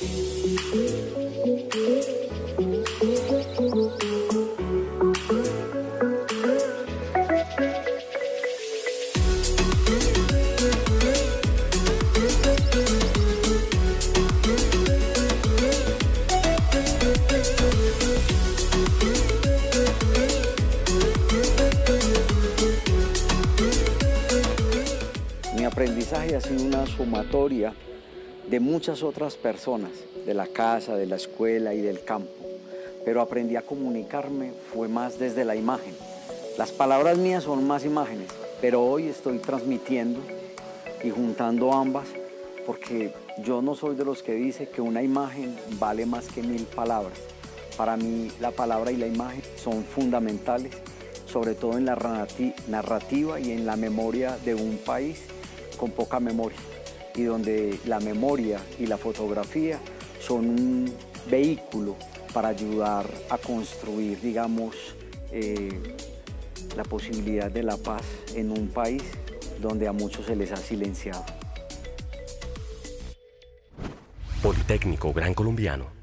Mi aprendizaje ha sido una sumatoria de muchas otras personas, de la casa, de la escuela y del campo. Pero aprendí a comunicarme fue más desde la imagen. Las palabras mías son más imágenes, pero hoy estoy transmitiendo y juntando ambas porque yo no soy de los que dice que una imagen vale más que mil palabras. Para mí la palabra y la imagen son fundamentales, sobre todo en la narrativa y en la memoria de un país con poca memoria y donde la memoria y la fotografía son un vehículo para ayudar a construir, digamos, eh, la posibilidad de la paz en un país donde a muchos se les ha silenciado. Politécnico Gran Colombiano